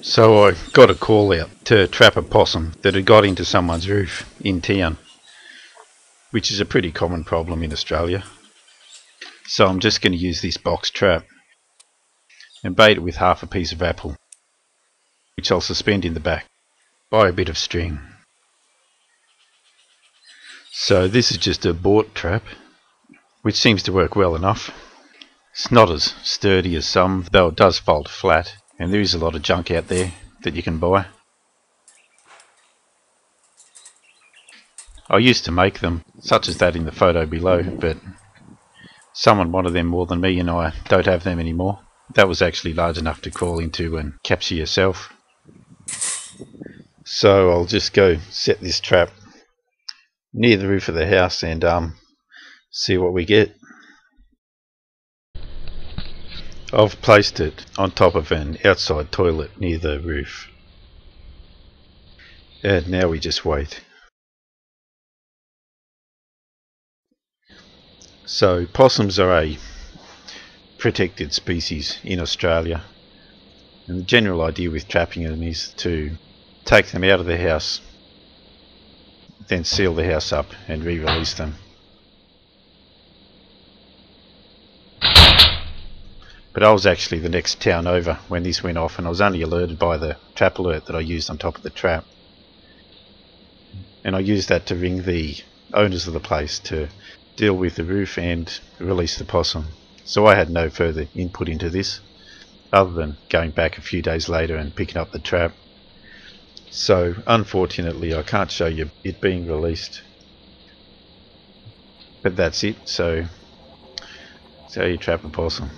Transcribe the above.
So I got a call out to trap a possum that had got into someone's roof in town, which is a pretty common problem in Australia. So I'm just going to use this box trap and bait it with half a piece of apple, which I'll suspend in the back by a bit of string. So this is just a bought trap, which seems to work well enough. It's not as sturdy as some, though it does fold flat, and there is a lot of junk out there that you can buy. I used to make them, such as that in the photo below, but someone wanted them more than me and I don't have them anymore. That was actually large enough to crawl into and capture yourself. So I'll just go set this trap near the roof of the house and um, see what we get. I've placed it on top of an outside toilet near the roof. And now we just wait. So possums are a protected species in Australia and the general idea with trapping them is to take them out of the house then seal the house up and re-release them. But I was actually the next town over when this went off and I was only alerted by the trap alert that I used on top of the trap. And I used that to ring the owners of the place to deal with the roof and release the possum. So I had no further input into this other than going back a few days later and picking up the trap. So unfortunately I can't show you it being released. But that's it, so how you trap a possum.